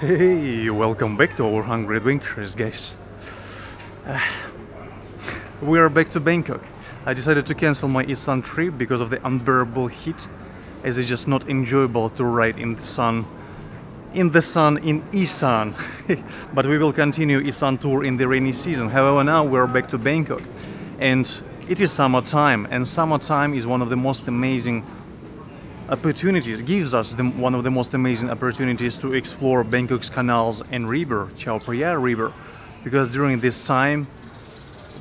Hey, welcome back to our Hungry Adventures, guys. Ah, we are back to Bangkok. I decided to cancel my Isan trip because of the unbearable heat, as it's just not enjoyable to ride in the sun. In the sun in Isan, but we will continue Isan tour in the rainy season. However, now we're back to Bangkok, and it is summertime, and summertime is one of the most amazing opportunities gives us the, one of the most amazing opportunities to explore Bangkok's canals and river, Chao Phraya River, because during this time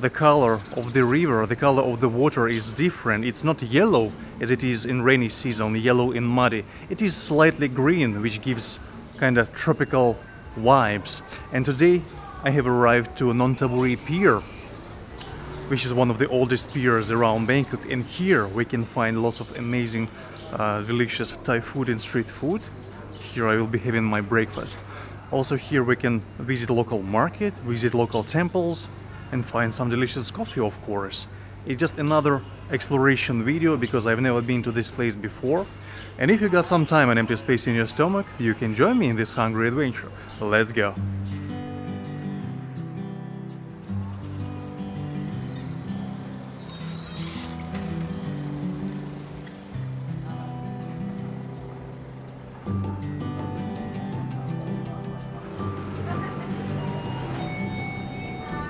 the color of the river, the color of the water is different. It's not yellow as it is in rainy season, yellow and muddy. It is slightly green, which gives kind of tropical vibes. And today I have arrived to Nonthaburi Pier, which is one of the oldest piers around Bangkok. And here we can find lots of amazing, uh, delicious Thai food and street food. Here I will be having my breakfast. Also here we can visit local market, visit local temples, and find some delicious coffee, of course. It's just another exploration video because I've never been to this place before. And if you got some time and empty space in your stomach, you can join me in this hungry adventure. Let's go!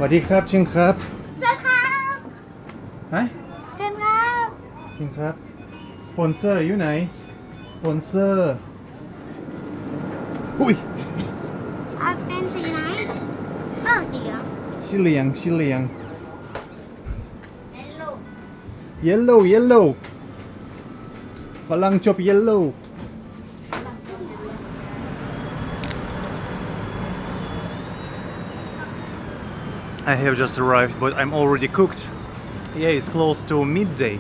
วัสดีครับชิงครับเชิญครับฮะเชิญครับชิงครับสปอนเซอร์อยู่ไหนสปอนเซอร์อุ้ยเอาเป็นสีไหนเออสีเหลืองชิเหลียงชิเหลียงเยลโล่ yellow yellow พลังจบ yellow I have just arrived, but I'm already cooked. Yeah, it's close to midday.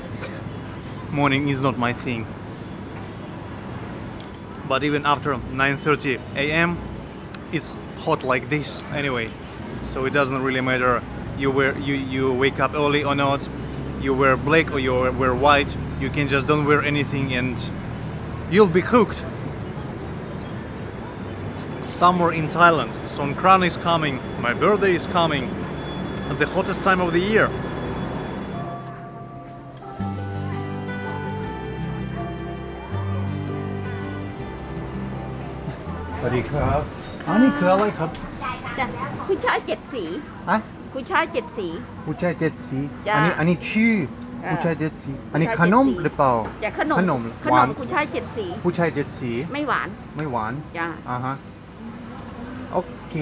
Morning is not my thing. But even after 9:30 a.m., it's hot like this anyway. So it doesn't really matter you wear you you wake up early or not. You wear black or you wear white. You can just don't wear anything and you'll be cooked. Summer in Thailand. Songkran is coming. My birthday is coming The hottest time of the year. สวัสดีครับอันนี้คืออะไรครับ จ้ะผู้ชายเจ็ดสี ฮะ ผู้ชายเจ็ดสี ผู้ชายเจ็ดสี จ้ะ อันี้อันนี้ชื่อ เออ ผู้ชายเจ็ดสี อันนี้ ผู้ ข ชาย นม เจ็ดสี หรือเปล่า จะขนม ขนม ข หวาน มผู้ชายเจ็ดสี ผู้ชายเจ็ดสี ไม่หวาน ไม่หวาน จ้ะ อ่าฮะ โอเค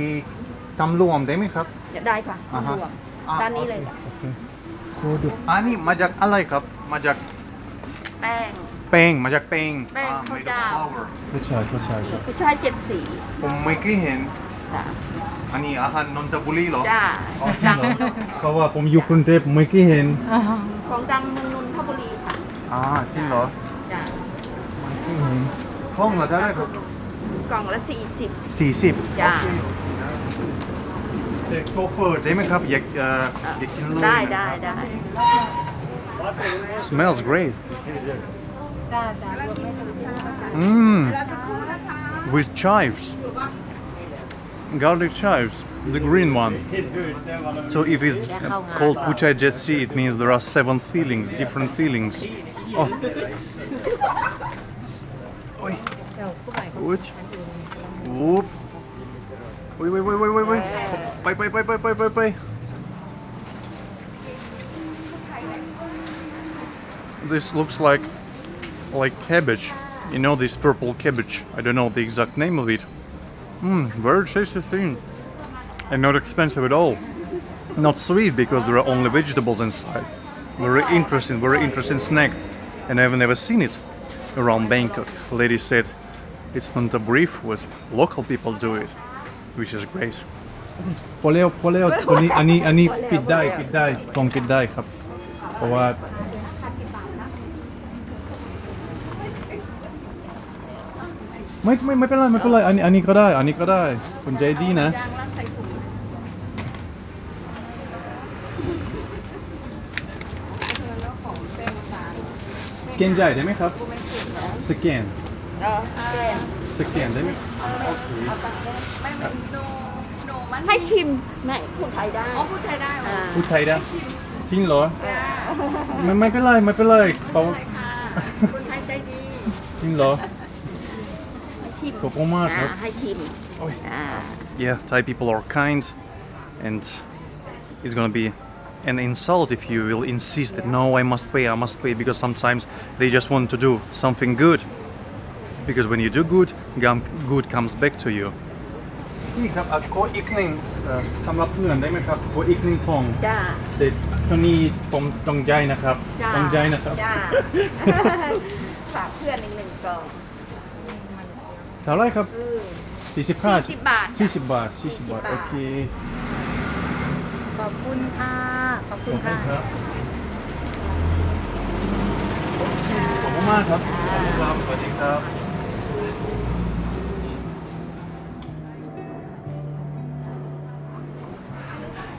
ทำรวมได้ไหมครับ จะได้ค่ะอ่าฮะ รวมอะด้านนี้เลยโอคโอเคโคดูอันนี้มาจากอะไรครับ มาจากแป้ง แป้งมาจากแป้งแป้งอ่ ข้าว made of เจ้า flour ผู้ชายผู้ชายครับผู้ชายเจ็ดสีผมไม่เคยเห็น จ้ะอันนี้อาหารนนทบุรีเหรอ จ้าอ๋อจริงเหรอเพราะว่าผมอยู่กรุงเทพผมไม่เคยเห็นของดังเมืองนนทบุรีค่ะอ่าจริงเหรอจ้ะไม่เคยเห็นห้องละเท่าไหร่ครับกล่องละสี่สิบสี่สิบจ้ะแต่ โกเปิดได้ไหมครับอยากเอ่ออยากกินเลย ได้ได้ได้ smells great Mmm with chives garlic chives the green one so if it's called Puchai Jetsi it means there are seven feelings different feelings oh Oi. Which? Whoop. Wait, wait, wait, wait, wait, wait. Bye, bye, bye, bye, bye, bye, bye. This looks like like cabbage. You know this purple cabbage. I don't know the exact name of it. Mmm, very tasty thing. And not expensive at all. Not sweet because there are only vegetables inside. Very interesting, very interesting snack. And I've never seen it around Bangkok. Lady said it's not a brief with local people do it, which is great. พอแล้วพอแล้วตัวนี้อันนี้อันนี้ปิดได้ปิดได้ฟองปิดได้ครับ เพราะว่าไม่ไม่ไม่เป็นไรไม่เป็นไรอันนี้อันนี้ก็ได้ อันนี้ก็ได้คุณใจดีนะจางแล้วใส่ถุงสแกนจ่ายได้ไหมครับสแกนเออแกนสแกนได้ไหมไม่ไม่ โนโนมันให้ชิมไม่พูดไทยได้อ๋อพูดไทยได้อ่า พูดไทยได้จริงเหรอไม่ไม่เป็นไรไม่เป็นไรเปล่า คนไทยใจดี จริงเหรอ ให้ชิม ขอบคุณมากครับ อ่าให้ชิม โอ้ย อ่า yeah, Thai people are kind, and it's gonna be an insult if you will insist that no, I must pay, I must pay, because sometimes they just want to do something good. Because when you do good, gum- good comes back to you. พี่ครับขออีกหนึ่งสำหรับเพื่อนได้ไหมครับขออีกหนึ่งพองจ้าแต่ตอนนี้ต้องต้องใจนะครับจ้าต้องใจนะครับจ้าฝากเพื่อนอีกหนึ่งกล่องเท่าไหรครับเออ45 40บาท40บาท40บาทโอเคขอบคุณค่ะขอบขคุอบณคุณค่ะครับขอบคุณมากครับขอบคุณครับสวัสดีครับ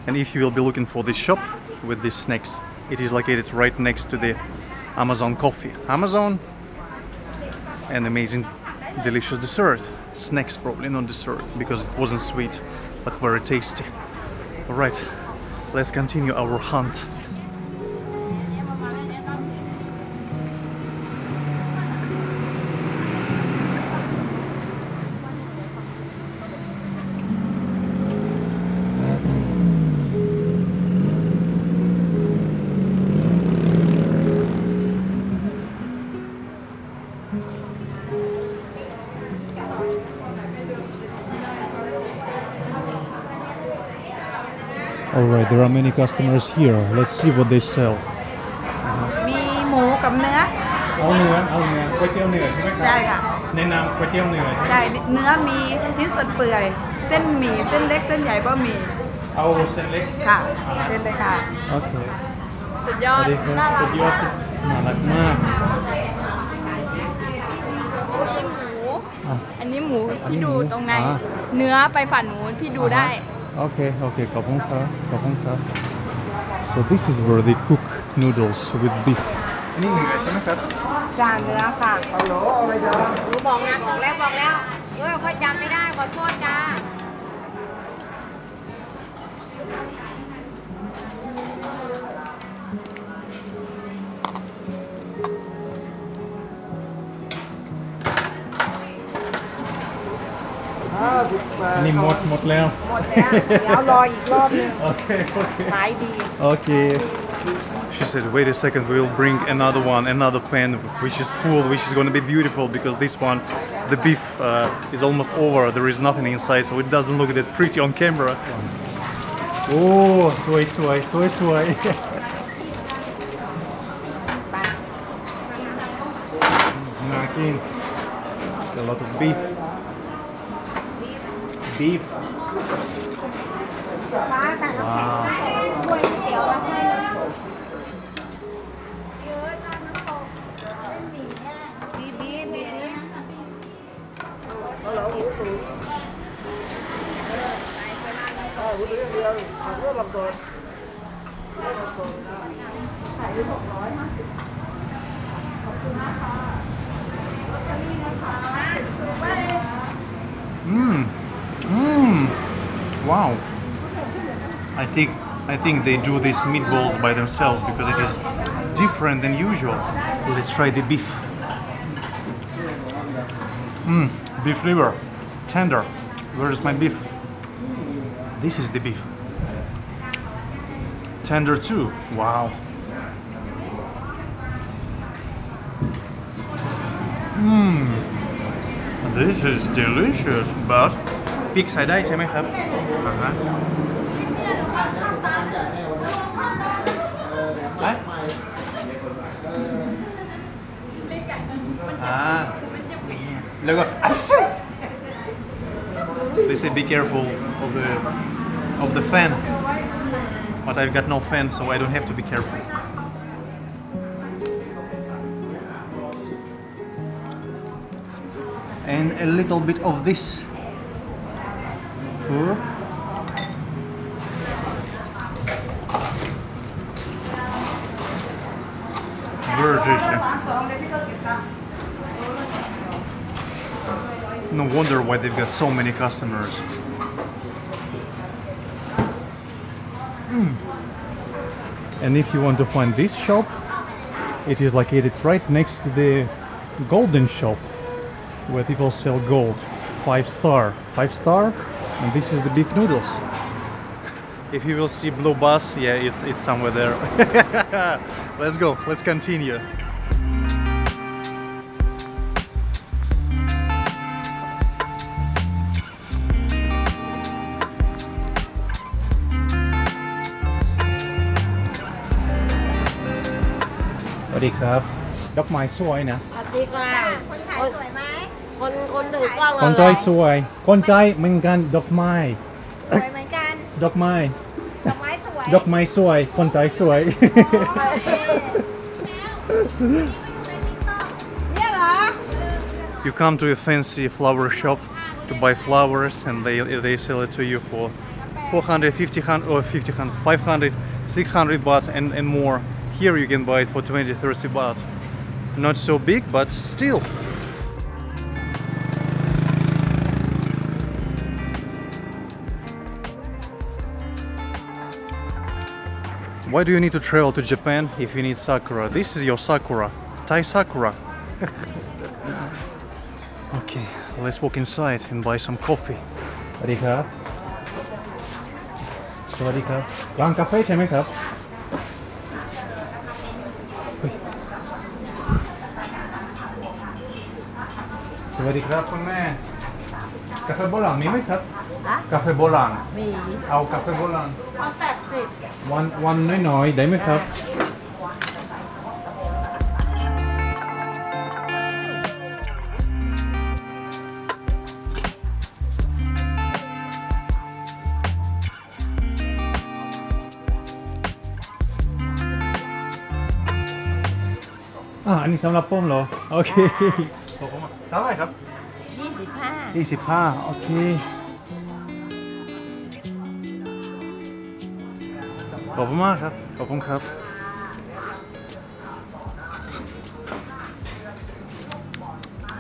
And if you will be looking for this shop with these snacks, it is located right next to the Amazon Coffee. Amazon and amazing delicious dessert. Snacks probably not dessert because it wasn't sweet but very tasty. Alright, let's continue our hunt. Alright, there are many customers here. Let's see what they sell. มีหมูกับเนื้อ เอาเนื้อเอาเนื้อก๋วยเตี๋ยวเนื้อใช่ไหมครัใช่ค่ะ แนะนำก๋วยเตี๋ยวเนื้อใช่ไหมใช่ เนื้อมีชิ้นส่วนเปื่อย เส้นหมี่ เส้นเล็ก เส้นใหญ่บะหมี่ เอาเส้นเล็กค่ะ เส้นเลยค่ะ โอเคสุดยสอวัด สดีครับสุดยอดสุดน่ารักมากอันนี้หมู อะอันนี้พี่หมูดูตรงใน อ่า เนื้อไปฝั่งนู้นพี่ดูได้โอเค Okay, okay, kapunka, kapunka. So this is where they cook noodles with beef. Thank you. อันนี้หมดหมดแล้ว หมดแล้ว เดี๋ยวรออีกรอบนึง โอเคโอเค ขายดี Okay. She said, wait a second, we will bring another one, another pan, which is full, which is going to be beautiful because this one, the beef uh, is almost over. There is nothing inside, so it doesn't look that pretty on camera. Oh, soy, soy, soy, soy. Knocking. A lot of beef. Beef. Wow. เ Mmm. Wow. I think I think they do these meatballs by themselves because it is different than usual. Let's try the beef. Mmm. Beef liver. Tender. Where is my beef? This is the beef. Tender too. Wow. Mmm. This is delicious, but พริกใส่ได้ใช่ไหมครับอ่าฮะเอ๊ะอ่าแล้วก็ They say be careful of the of the fan, but I've got no fan, so I don't have to be careful. And a little bit of this Very tasty. No wonder why they've got so many customers. Mm. And if you want to find this shop, it is located right next to the golden shop where people sell gold. Five star. Five star? And this is the beef noodles. If you will see blue bus, yeah, it's it's somewhere there. let's go, let's continue. Sawasdee ครับ ดอกไม้สวยนะ สวัสดีค่ะ คนขายสวยไหม คนคนถือกล้อง คนใจสวย คนใจเหมือนกันดอกไม้ สวยเหมือนกัน ดอกไม้ ดอกไม้สวย ดอกไม้สวย คนใจสวย เนี่ยเหรอ you come to a fancy flower shop to buy flowers and they they sell it to you for 400 50 hun- or 50 hun- 500 600 baht and, and more here you can buy it for 20 30 baht not so big but still Why do you need to travel to Japan if you need sakura? This is your sakura, Thai sakura. okay, let's walk inside and buy some coffee. Arika. สวัสดีครับร้านกาแฟใช่ไหมครับ สวัสดีครับคุณแม่กาแฟโบราณมีไหมครับ กาแฟโบราณมี เอากาแฟโบราณกาแฟ สิบวันวันน้อยๆ ได้ไหมครับ อ่าอันนี้สำหรับผมเหรอ โอเคขอบคุณมากเท่าไหร่ครับ ยี่สิบห้ายี่สิบห้าโอเค ขอบคุณมากครับ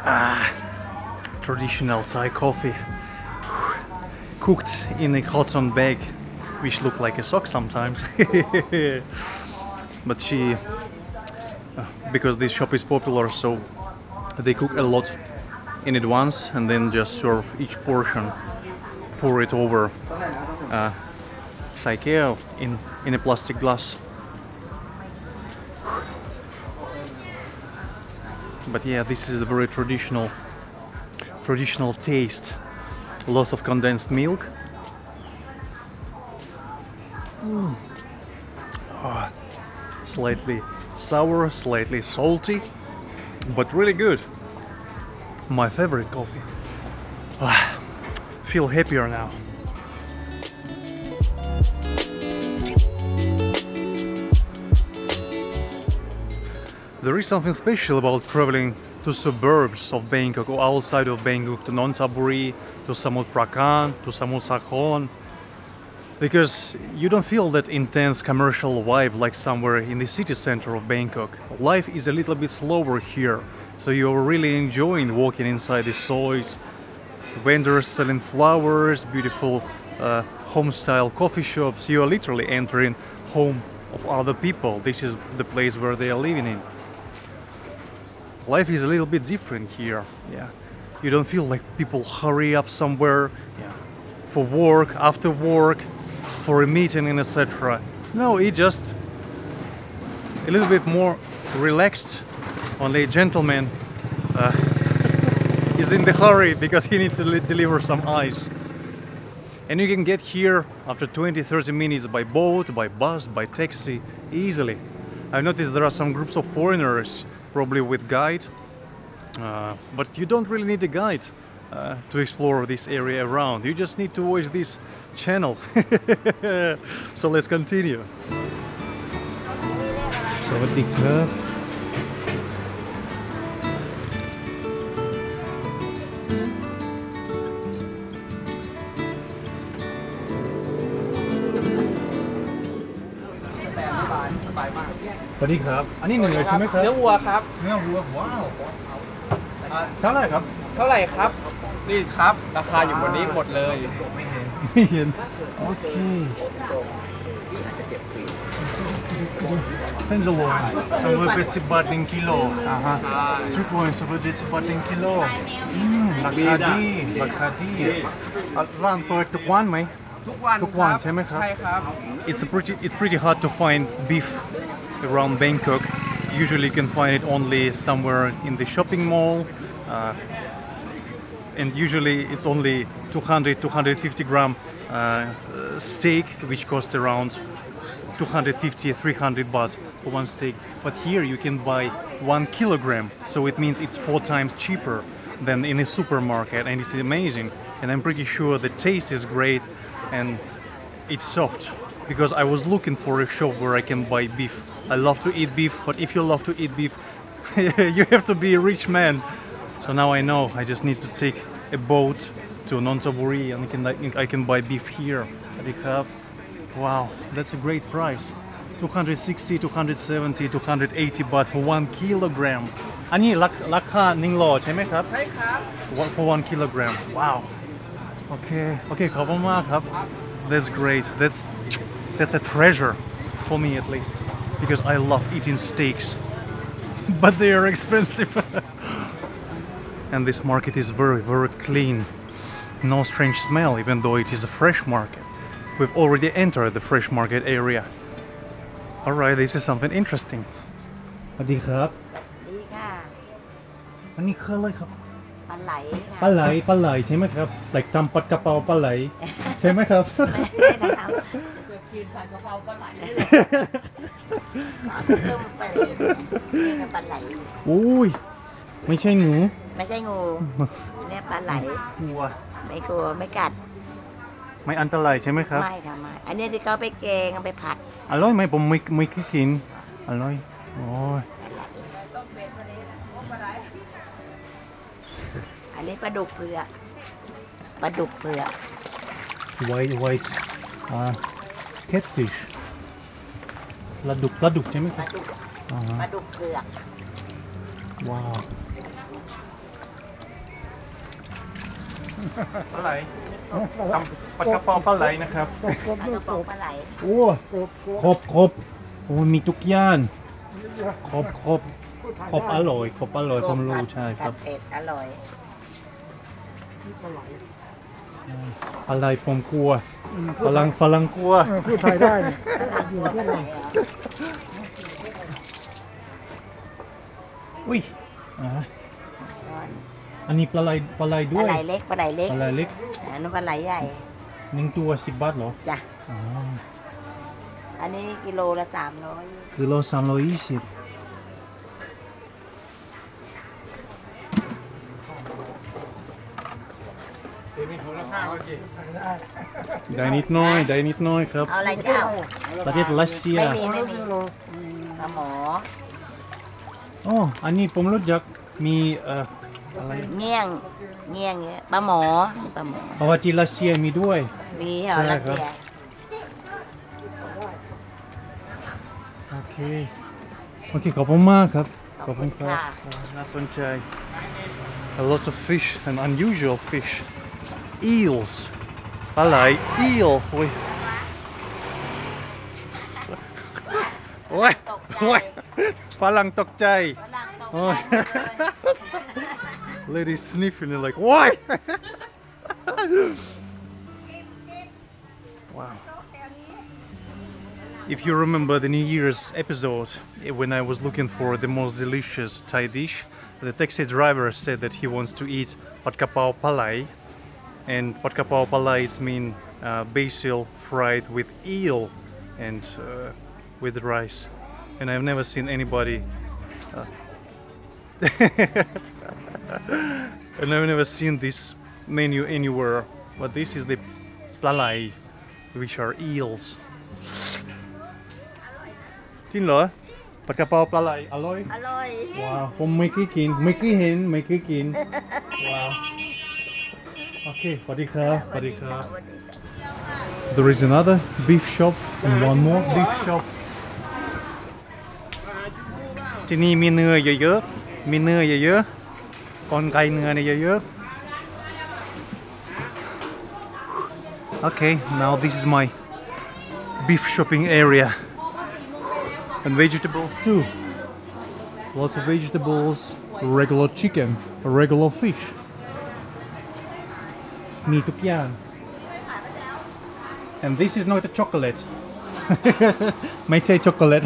Ah, traditional Thai coffee. Cooked in a cotton bag which look like a sock sometimes. But she uh, because this shop is popular so they cook a lot in advance and then just serve each portion pour it over uh, saikeo in in a plastic glass. But yeah, this is a very traditional, traditional taste. Lots of condensed milk. Mm. Ah, slightly sour, slightly salty, but really good. My favorite coffee. Ah, feel happier now. There is something special about traveling to suburbs of Bangkok or outside of Bangkok to Nonthaburi, to Samut Prakan, to Samut Sakhon. because you don't feel that intense commercial vibe like somewhere in the city center of Bangkok. Life is a little bit slower here, so you're really enjoying walking inside the soys, vendors selling flowers, beautiful uh, home-style coffee shops. You are literally entering home of other people. This is the place where they are living in. Life is a little bit different here. Yeah, you don't feel like people hurry up somewhere. Yeah, for work, after work, for a meeting and etc. No, it just a little bit more relaxed. Only a gentleman uh, is in the hurry because he needs to deliver some ice. And you can get here after 20-30 minutes by boat, by bus, by taxi, easily. I've noticed there are some groups of foreigners, probably with guide, uh, but you don't really need a guide uh, to explore this area around. You just need to watch this channel. so let's continue. สวัสดีครับ วัสดีครับ อันนี้หนึ่งเลยใช่ไหมครับ เนื้อวัวครับ เนื้อวัวว้าวเท่าไหร่ครับ เท่าไหร่ครับ นี่ครับ ราคาอยู่บนนี้หมดเลย ไม่เห็นโอเคเส้นละวันสองร้อยแปดสิบบาทหนึ่งกิโลอ่าฮะสุกวันสองร้อยเจ็ดสิบบาทหนึ่งกิโลอืมราคาดี ราคาดีอะร้านเปิดทุกวันไหมทุกวันทุกวันครับใช่ไหมครับใช่ครับ It's a pretty it's pretty hard to find beef around Bangkok. Usually you can find it only somewhere in the shopping mall. Uh, and usually it's only 200 250 gram uh, steak which costs around 250 300 baht for one steak but here you can buy one kilogram so it means it's four times cheaper than in a supermarket and it's amazing and i'm pretty sure the taste is great and it's soft because i was looking for a shop where i can buy beef I love to eat beef, but if you love to eat beef, you have to be a rich man. So now I know, I just need to take a boat to Nonthaburi and I can, I, I can buy beef here at the hub. Wow, that's a great price. 260, 270, 280 baht for one kilogram. อันนี้ราคาหนึ่งโลใช่ไหมครับใช่ครับ for one kilogram wow okay okay ขอบคุณมากครับ that's great that's that's a treasure for me at least because I love eating steaks. But they are expensive. and this market is very very clean. No strange smell even though it is a fresh market. We've already entered the fresh market area. Alright, this is something interesting. สวัสดีครับ ดีค่ะ อันนี้คืออะไรครับ ปลาไหล ปลา ค่ะ ไหลปลาไหลใช่ไหมครับไหลตำปัดกระเป๋าปลาไหลใช่ไหมครับ ไม่ได้ทำ กินผัดกะเพราปลาไหล ต้มปล าไหลนี่ก็ปลาไหล อุ้ย ไม่ใช่หนู ไม่ใช่งูเนี่ยปลาไหล กลัว ไม่กลัวไม่กัด ไม่อันตรายใช่ไหมครับ ไม่ค่ะไม่ อันนี้ที่เขาไปแกงเอาไปผัด อร่อยไหมผมไม่ไม่เคยกิน อร่อย โอ้ย อันนี้ปลาดุกเผือกปลาดุกเผือก white white อ่า catfish ปลาดุกปลาดุกใช่ไหมคปรัลาบดุกอ่าปลาดุกเผือกว้าวปลาไหลทำปัดกระเป๋าปลาไหลนะครับปลากระป๋องปลาไหลโอ้ครบครบโอ้มีทุกย่านครบครบครบอร่อยครบอร่อยผมรู้ใช่ครับเผ็ดอร่อย อะไรผมกลัวฝรั่งฝรั่งกลัวพูดไทยได้ปลาไหลเหรออุ้ยอ่าช้อนอันนี้ปลาไหลปลาไหลปด้ลาวยไหลเล็กปลาไหลเล็กปลาไหลเล็กอันนั้นปลาไหลใหญ่หนึ่งตัวสิบบาทเหรอจ้ะอ๋ออันนี้กิโลละสามร้อยคือโลสามร้อยยี่สิบ ได้นิดน้อยได้นิดน้อยครับ เอาอะไรเจ้า ประเทศรัสเซีย ไม่มีไม่มีสมอโอ้อันนี้ผมรู้จักมีเอ่ออะไรเงี้ยงเงี้ยงปลาหมอปลาหมอเพราะว่าที่รัสเซียมีด้วยมีเหรอรัสเซียโอเคโอเคขอบคุณมากครับขอบคุณครับน่าสนใจ a lot of fish and unusual fish eels. Hello, eel. We... Ôi, ôi, phá tok chai. Lady sniffing and like, why? wow. If you remember the New Year's episode, eh, when I was looking for the most delicious Thai dish, the taxi driver said that he wants to eat patkapau palai, and potkapau pala is mean uh, basil fried with eel and uh, with rice. And I've never seen anybody uh, and I've never seen this menu anywhere but this is the palai which are eels. Tin lo palai aloy? Aloy. Wow From mấy cái kín wow. Okay, Badikha, Badikha. There is another beef shop and one more beef shop. ที่นี่มีเนื้อเยอะๆ Okay, now this is my beef shopping area and vegetables too. Lots of vegetables, regular chicken, regular fish. มีทุกอย่าง And this is not a chocolate. ไม่ใช่ช็อกโกแลต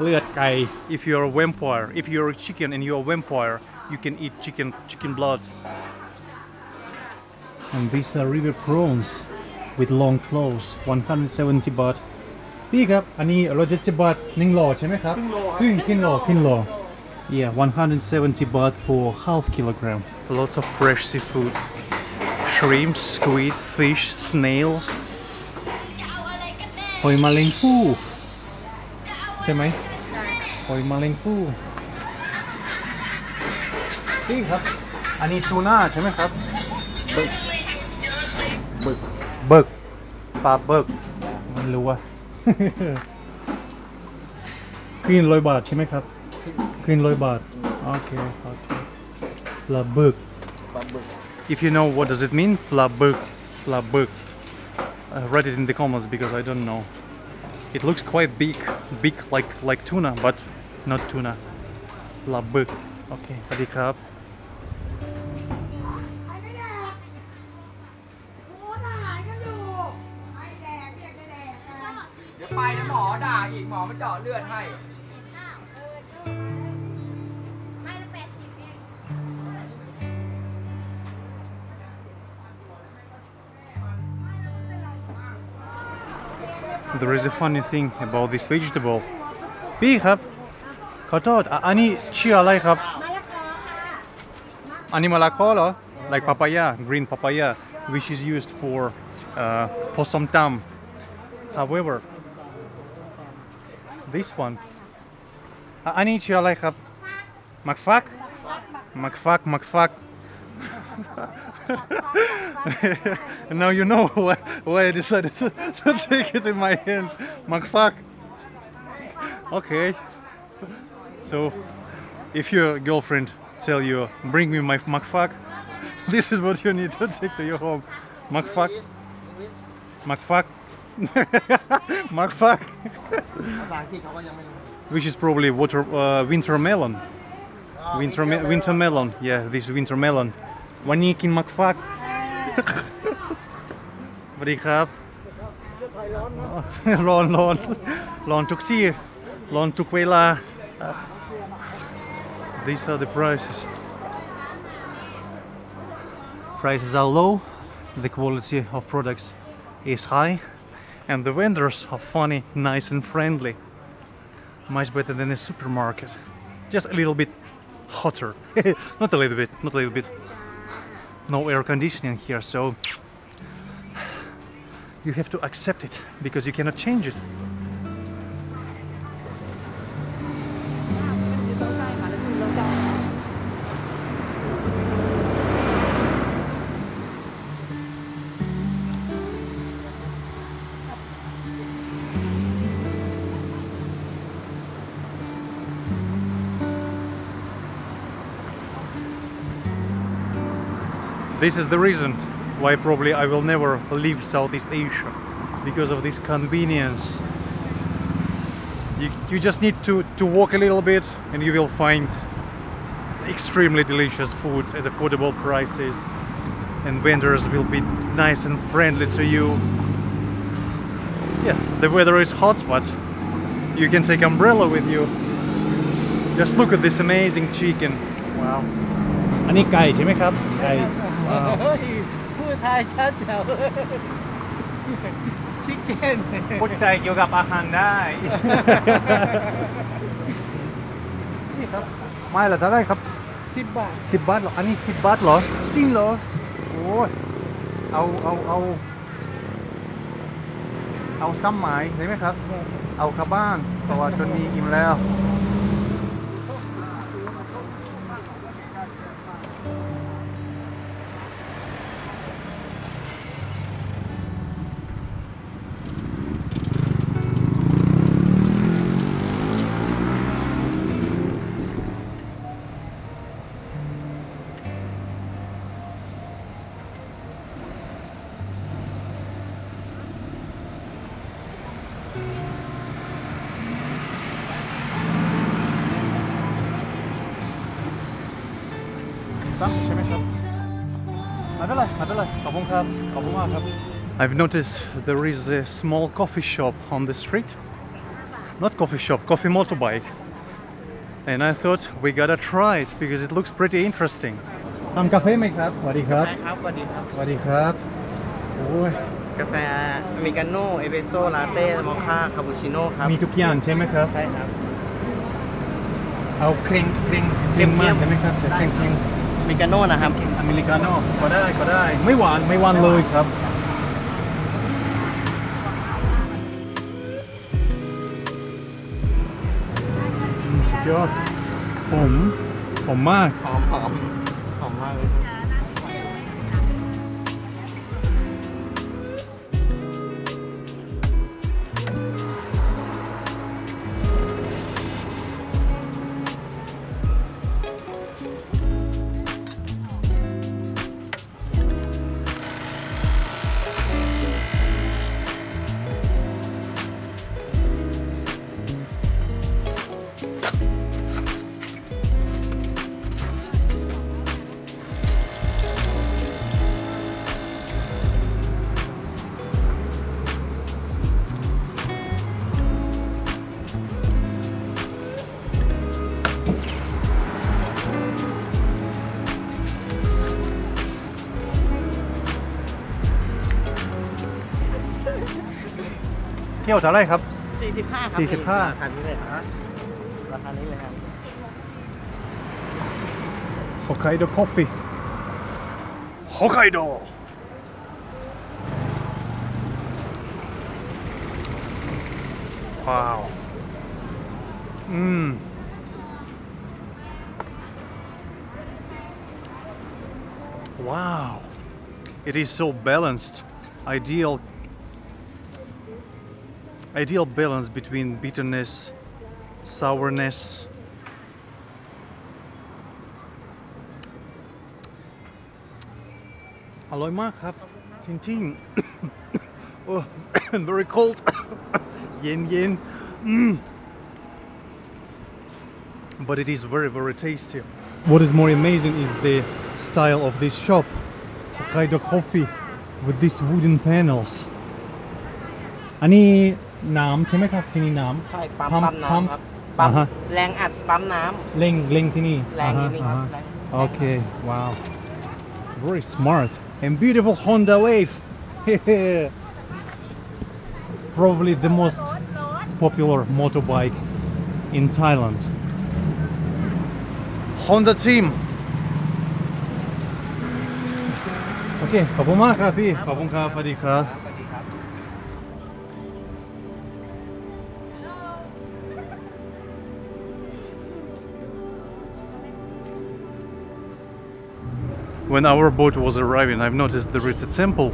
เลือดไก่ If you're a vampire, if you're a chicken and you're a vampire, you can eat chicken chicken blood. And these are river prawns with long claws 170 baht พี่ครับ อันนี้170บาทหนึ่งโลใช่ไหมครับครึ่งครึ่งโลครึ่งโล Yeah 170 baht for half kilogram Lots of fresh seafood Shrimp, squid, fish, snails หอยแมลงภู่ใช่ไหมหอยแมลงภู่พี่ครับ อันนี้ทูน่าใช่ไหมครับ บึก บึก บึก ปลาบึก ไม่รู้ว่าครีนร้อยบาทใช่ไหมครับ Queen Loibat. Okay, okay. Plabuk. If you know what does it mean, plabuk, plabuk. Uh, write it in the comments because I don't know. It looks quite big, big like like tuna, but not tuna. Plabuk. Okay, adikap. There is a funny thing about this vegetable พี่ครับ ขอโทษอ่ะอันนี้ชื่ออะไรครับ อันนี้มะละกอเหรอ like papaya green papaya which is used for uh, for some time however this one อ่ะอันนี้ชื่ออะไรครับมักฟักมักฟักมักฟัก and now you know why, why I decided to, to take it in my hand. Mugfuck. Okay. So, if your girlfriend tell you, bring me my mugfuck, this is what you need to take to your home. Mugfuck. Mugfuck. Mugfuck. Which is probably water, uh, winter melon. Winter, me- winter melon. Yeah, this winter melon. วันนี้กินมักฟัก สวัสดีครับ ร้อนร้อนร้อนทุกที่ร้อนทุกเวลา These are the prices Prices are low The quality of products is high And the vendors are funny, nice and friendly Much better than a supermarket Just a little bit hotter Not a little bit, not a little bit no air conditioning here so you have to accept it because you cannot change it This is the reason why probably I will never leave Southeast Asia because of this convenience. You, you just need to, to walk a little bit and you will find extremely delicious food at affordable prices and vendors will be nice and friendly to you. Yeah, the weather is hot but you can take umbrella with you. Just look at this amazing chicken. Wow. อันนี้ไก่ใช่ไหมครับ ไก่ ว้าวพูดไทยชัดเจ๋วชิคเก้นพูดใจเกี่ยวกับอาหารได้นี่ครับไม่ละเท่าไหรครับสิบบาทสิบบาทเหรออันนี้สิบบาทเหรอจริงเหรอโอ้ยเอาเอาเอาเอาซ้ำหมายได้ไหมครับ เอากลับบ้านเพราะว่าจนนี้อิ่มแล้ว I've noticed there is a small coffee shop on the street. Not coffee shop, coffee motorbike. And I thought we gotta try it because it looks pretty interesting. I'm cafe makeup. What do you have? What do you have? กาแฟอเมริกาโน่เอสเปรสโซ่ลาเต้โมคาคาปูชิโน่ครับมีทุกอย่างใช่ไหมครับใช่ครับเอาครีมครีมครีมมันใช่ไหมครับแต่ครีมอเมริกาโน่นะครับอเมริกาโน่ก็ได้ก็ได้ไม่หวานไม่หวานเลยครับ ยอดผมผมมาก หอมหอม เที่ยวเท่าไรครับ 45ครับ สี่สิบห้า ราคานี้เลยครับราคานี้เลยครับ Hokkaido coffee Hokkaido Wow Mmm Wow It is so balanced ideal ideal balance between bitterness, sourness, Hello, Mark. Tintin. oh, very cold. yin yin. Mm. But it is very, very tasty. What is more amazing is the style of this shop. Hokkaido coffee with these wooden panels. Ani นนี้น้ำใช่ไหมครับ ที่นี่น้ำใช่ปั๊มปั๊มปั๊มปั๊มน้ำครับปั๊มอ่าฮะแรงอัดปั๊มน้เร่งเร่งที่นี่แรงที่นี่ครับอ่าฮะ แรงอ่าฮะโอเค wow very smart and beautiful Honda Wave probably the most popular motorbike in Thailand Honda team โอเคขอบคุณมากครับพี่ขอบคุณครับสวัสดีครับ When our boat was arriving, I've noticed there is a temple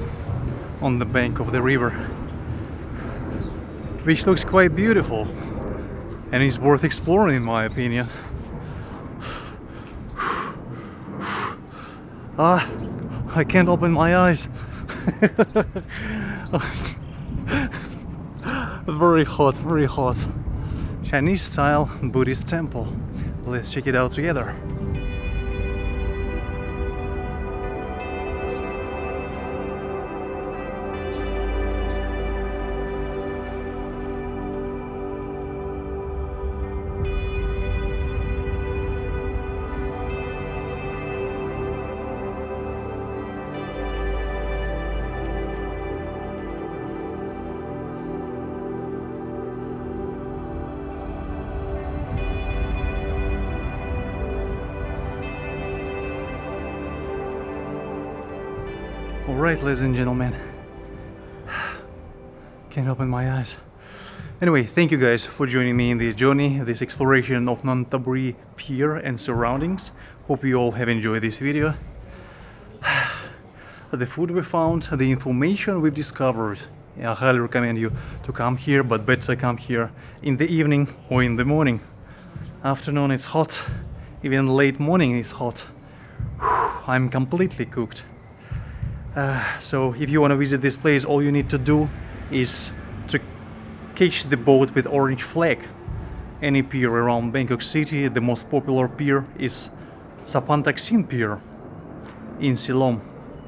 on the bank of the river, which looks quite beautiful and is worth exploring, in my opinion. Ah, I can't open my eyes. very hot, very hot. Chinese style Buddhist temple. Let's check it out together. Alright, ladies and gentlemen. Can't open my eyes. Anyway, thank you guys for joining me in this journey, this exploration of Nonthaburi Pier and surroundings. Hope you all have enjoyed this video. the food we found, the information we've discovered. I highly recommend you to come here, but better come here in the evening or in the morning. Afternoon it's hot, even late morning is hot. I'm completely cooked. Uh, so if you want to visit this place, all you need to do is to catch the boat with orange flag. Any pier around Bangkok City, the most popular pier is Sapan Taksin Pier in Silom,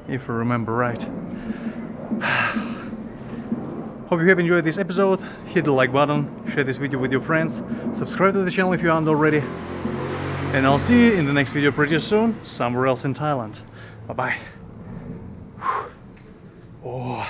if I remember right. Hope you have enjoyed this episode. Hit the like button, share this video with your friends, subscribe to the channel if you aren't already. And I'll see you in the next video pretty soon, somewhere else in Thailand. Bye bye bye. Oh.